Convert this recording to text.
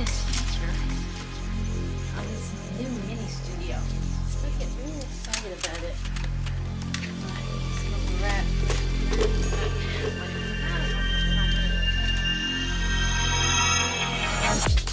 This teacher on this new mini studio. I get really excited about it. It's gonna.